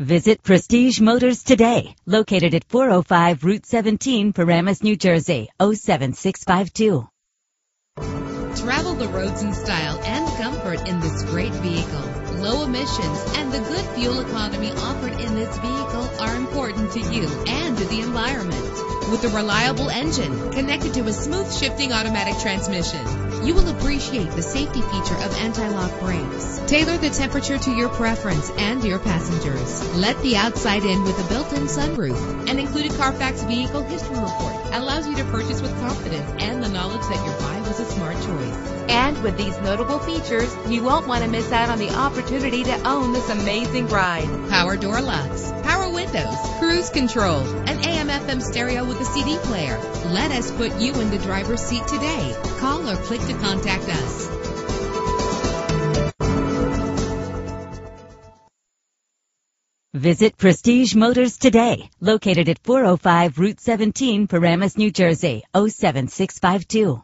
Visit Prestige Motors today, located at 405 Route 17, Paramus, New Jersey, 07652. Travel the roads in style and comfort in this great vehicle. Low emissions and the good fuel economy offered in this vehicle are important to you and to the environment. With a reliable engine connected to a smooth shifting automatic transmission, you will appreciate the safety feature of anti-lock brakes. Tailor the temperature to your preference and your passengers. Let the outside in with a built-in sunroof. An included Carfax vehicle history report allows you to purchase with confidence and the knowledge that your buy was a smart choice. And with these notable features, you won't want to miss out on the opportunity to own this amazing ride. Power door locks, power windows, cruise control, an AM FM stereo with a CD player. Let us put you in the driver's seat today. Call or click to contact us. Visit Prestige Motors today, located at 405 Route 17, Paramus, New Jersey, 07652.